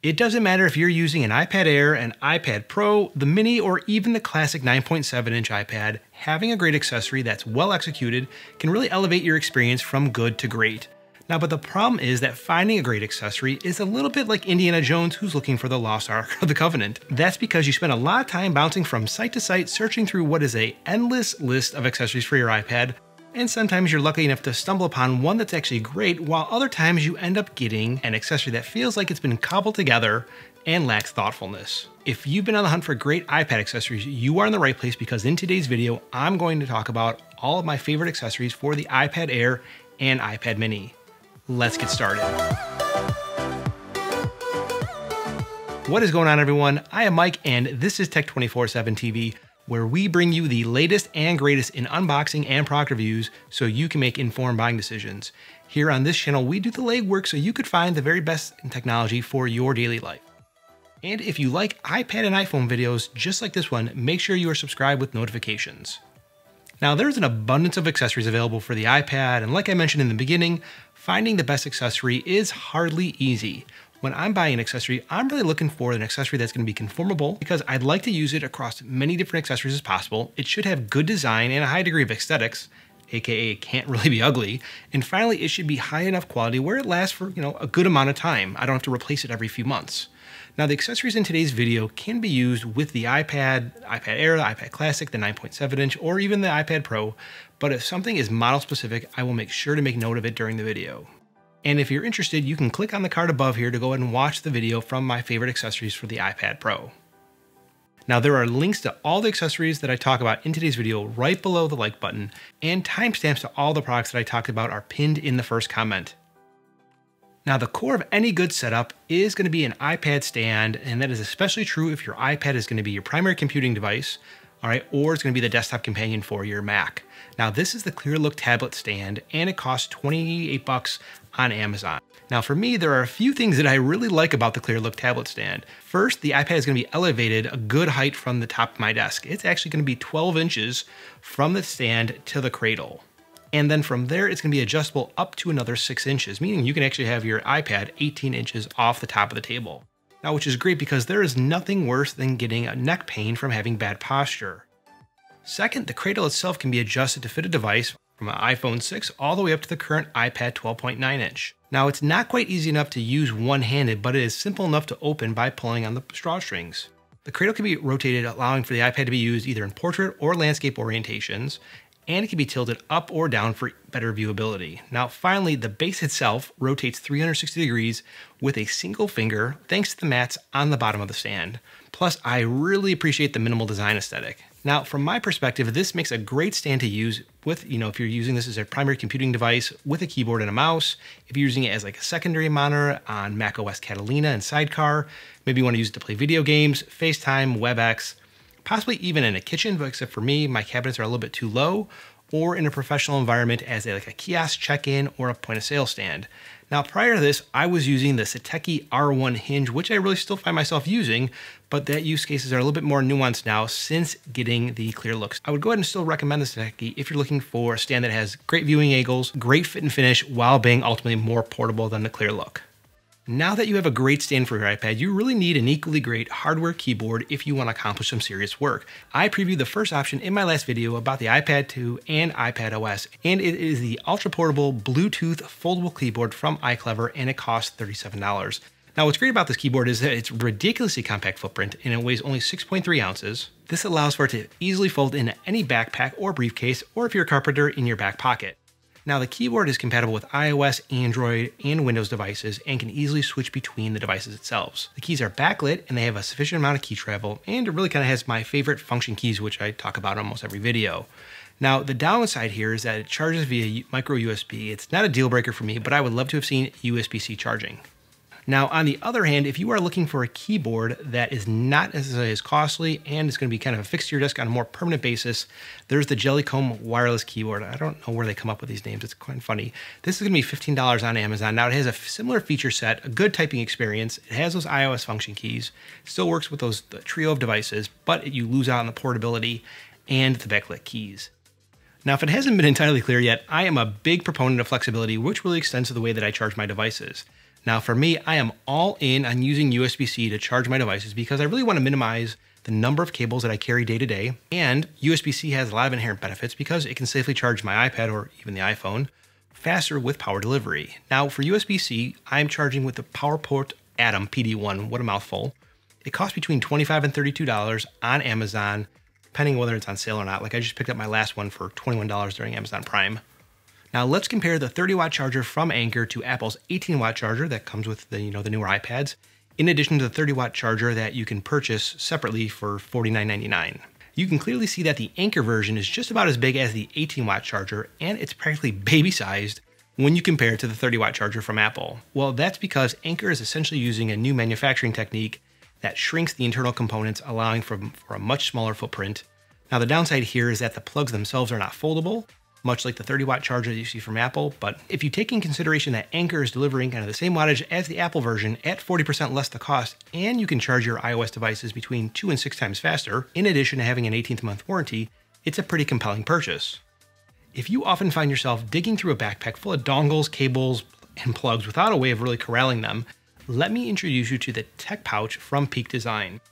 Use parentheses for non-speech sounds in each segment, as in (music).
It doesn't matter if you're using an iPad Air, an iPad Pro, the Mini, or even the classic 9.7 inch iPad, having a great accessory that's well executed can really elevate your experience from good to great. Now, but the problem is that finding a great accessory is a little bit like Indiana Jones who's looking for the lost Ark of the Covenant. That's because you spend a lot of time bouncing from site to site searching through what is a endless list of accessories for your iPad, and sometimes you're lucky enough to stumble upon one that's actually great, while other times you end up getting an accessory that feels like it's been cobbled together and lacks thoughtfulness. If you've been on the hunt for great iPad accessories, you are in the right place because in today's video, I'm going to talk about all of my favorite accessories for the iPad Air and iPad Mini. Let's get started. What is going on everyone? I am Mike and this is Tech 24-7 TV where we bring you the latest and greatest in unboxing and product reviews so you can make informed buying decisions. Here on this channel, we do the legwork so you could find the very best in technology for your daily life. And if you like iPad and iPhone videos just like this one, make sure you are subscribed with notifications. Now there's an abundance of accessories available for the iPad, and like I mentioned in the beginning, finding the best accessory is hardly easy when I'm buying an accessory, I'm really looking for an accessory that's going to be conformable because I'd like to use it across many different accessories as possible. It should have good design and a high degree of aesthetics, aka can't (laughs) really be ugly. And finally, it should be high enough quality where it lasts for, you know, a good amount of time. I don't have to replace it every few months. Now, the accessories in today's video can be used with the iPad, iPad Air, the iPad Classic, the 9.7 inch, or even the iPad Pro. But if something is model specific, I will make sure to make note of it during the video. And if you're interested, you can click on the card above here to go ahead and watch the video from my favorite accessories for the iPad Pro. Now there are links to all the accessories that I talk about in today's video right below the like button, and timestamps to all the products that I talked about are pinned in the first comment. Now the core of any good setup is going to be an iPad stand, and that is especially true if your iPad is going to be your primary computing device, all right, or it's going to be the desktop companion for your Mac. Now this is the Klearlook tablet stand, and it costs 28 bucks on Amazon. Now for me, there are a few things that I really like about the Klearlook tablet stand. First, the iPad is gonna be elevated a good height from the top of my desk. It's actually gonna be 12 inches from the stand to the cradle. And then from there, it's gonna be adjustable up to another six inches, meaning you can actually have your iPad 18 inches off the top of the table. Now, which is great because there is nothing worse than getting a neck pain from having bad posture. Second, the cradle itself can be adjusted to fit a device from an iPhone 6 all the way up to the current iPad 12.9 inch. Now it's not quite easy enough to use one-handed, but it is simple enough to open by pulling on the drawstrings. The cradle can be rotated, allowing for the iPad to be used either in portrait or landscape orientations, and it can be tilted up or down for better viewability. Now, finally, the base itself rotates 360 degrees with a single finger thanks to the mats on the bottom of the stand. Plus, I really appreciate the minimal design aesthetic. Now, from my perspective, this makes a great stand to use with, you know, if you're using this as a primary computing device with a keyboard and a mouse, if you're using it as like a secondary monitor on Mac OS Catalina and Sidecar, maybe you want to use it to play video games, FaceTime, WebEx, possibly even in a kitchen, but except for me, my cabinets are a little bit too low, or in a professional environment as a, like a kiosk check-in or a point of sale stand. Now, prior to this, I was using the Satechi R1 hinge, which I really still find myself using, but that use cases are a little bit more nuanced now since getting the Klearlooks. I would go ahead and still recommend the Satechi if you're looking for a stand that has great viewing angles, great fit and finish, while being ultimately more portable than the Klearlook. Now that you have a great stand for your iPad, you really need an equally great hardware keyboard if you want to accomplish some serious work. I previewed the first option in my last video about the iPad 2 and iPad OS, and it is the ultra portable Bluetooth foldable keyboard from iClever, and it costs $37. Now what's great about this keyboard is that it's ridiculously compact footprint and it weighs only 6.3 ounces. This allows for it to easily fold into any backpack or briefcase, or if you're a carpenter, in your back pocket. Now the keyboard is compatible with iOS, Android, and Windows devices and can easily switch between the devices itself. The keys are backlit and they have a sufficient amount of key travel and it really kind of has my favorite function keys which I talk about almost every video. Now the downside here is that it charges via micro USB. It's not a deal breaker for me, but I would love to have seen USB-C charging. Now, on the other hand, if you are looking for a keyboard that is not necessarily as costly and is going to be kind of affixed to your desk on a more permanent basis, there's the Jellycomb wireless keyboard. I don't know where they come up with these names. It's quite funny. This is going to be $15 on Amazon. Now, it has a similar feature set, a good typing experience. It has those iOS function keys, still works with those trio of devices, but you lose out on the portability and the backlit keys. Now, if it hasn't been entirely clear yet, I am a big proponent of flexibility, which really extends to the way that I charge my devices. Now, for me, I am all in on using USB C to charge my devices because I really want to minimize the number of cables that I carry day to day. And USB C has a lot of inherent benefits because it can safely charge my iPad or even the iPhone faster with power delivery. Now, for USB C, I'm charging with the PowerPort Atom PD1. What a mouthful. It costs between 25 and $32 on Amazon, depending whether it's on sale or not. Like I just picked up my last one for $21 during Amazon Prime. Now let's compare the 30 watt charger from Anker to Apple's 18 watt charger that comes with the, you know, the newer iPads, in addition to the 30 watt charger that you can purchase separately for $49.99. You can clearly see that the Anker version is just about as big as the 18 watt charger and it's practically (laughs) baby sized when you compare it to the 30 watt charger from Apple. Well, that's because Anker is essentially using a new manufacturing technique that shrinks the internal components, allowing for, for a much smaller footprint. Now, the downside here is that the plugs themselves are not foldable, much like the 30 watt charger that you see from Apple. But if you take in consideration that Anker is delivering kind of the same wattage as the Apple version at 40% less the cost, and you can charge your iOS devices between two and six times faster, in addition to having an 18th month warranty, it's a pretty compelling purchase. If you often find yourself digging through a backpack full of dongles, cables, and plugs without a way of really corralling them, let me introduce you to the Tech Pouch from Peak Design.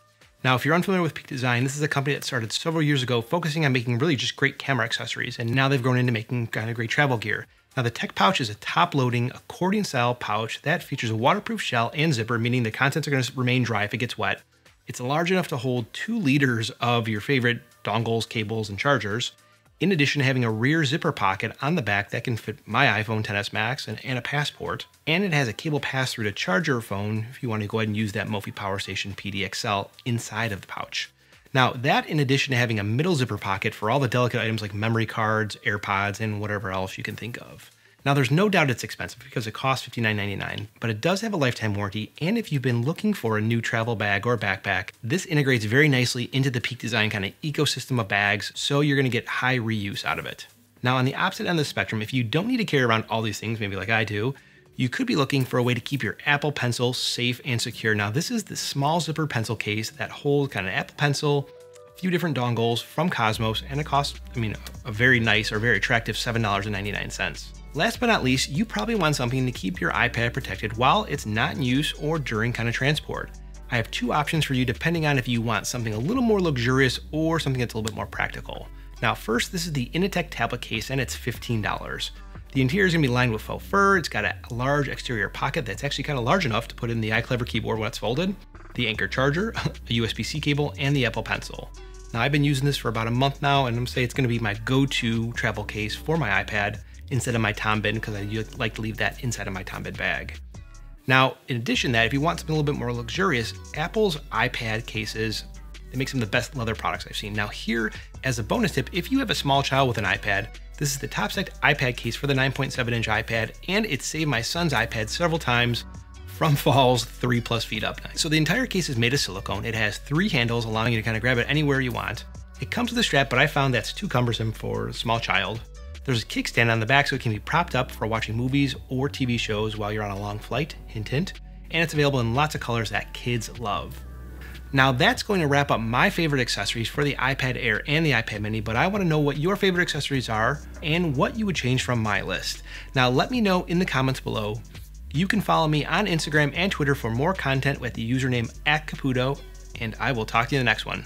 Now, if you're unfamiliar with Peak Design, this is a company that started several years ago focusing on making really just great camera accessories, and now they've grown into making kind of great travel gear. Now, the Tech Pouch is a top loading accordion style pouch that features a waterproof shell and zipper, meaning the contents are going to remain dry if it gets wet. It's large enough to hold two liters of your favorite dongles, cables, and chargers in addition to having a rear zipper pocket on the back that can fit my iPhone XS Max and, and a passport. And it has a cable pass through to charge your phone if you want to go ahead and use that Mophie Power Station PDXL inside of the pouch. Now, that in addition to having a middle zipper pocket for all the delicate items like memory cards, AirPods, and whatever else you can think of. Now, there's no doubt it's expensive because it costs $59.99, but it does have a lifetime warranty. And if you've been looking for a new travel bag or backpack, this integrates very nicely into the Peak Design kind of ecosystem of bags, so you're going to get high reuse out of it. Now, on the opposite end of the spectrum, if you don't need to carry around all these things, maybe like I do, you could be looking for a way to keep your Apple Pencil safe and secure. Now, this is the small zipper pencil case that holds kind of Apple Pencil, a few different dongles from Cosmos, and it costs, I mean, a very nice or very attractive $7.99. Last but not least, you probably want something to keep your iPad protected while it's not in use or during kind of transport. I have two options for you depending on if you want something a little more luxurious or something that's a little bit more practical. Now first, this is the Inateck tablet case and it's $15. The interior is going to be lined with faux fur, it's got a large exterior pocket that's actually kind of large enough to put in the iClever keyboard when it's folded, the Anker charger, (laughs) a USB-C cable, and the Apple Pencil. Now I've been using this for about a month now and I'm to say it's going to be my go-to travel case for my iPad instead of my Tom Bihn because I like to leave that inside of my Tom Bihn bag. Now, in addition to that, if you want something a little bit more luxurious, Apple's iPad cases, they make some of the best leather products I've seen. Now here, as a bonus tip, if you have a small child with an iPad, this is the top spec iPad case for the 9.7 inch iPad, and it saved my son's iPad several times from (laughs) falls three plus feet up. So the entire case is made of silicone. It has three handles allowing you to kind of grab it anywhere you want. It comes with a strap, but I found that's too cumbersome for a small child. There's a kickstand on the back so it can be propped up for watching movies or TV shows while you're on a long flight, hint hint, and it's available in lots of colors that kids love. Now that's going to wrap up my favorite accessories for the iPad Air and the iPad Mini, but I want to know what your favorite accessories are and what you would change from my list. Now let me know in the comments below. You can follow me on Instagram and Twitter for more content with the username at Caputo, and I will talk to you in the next one.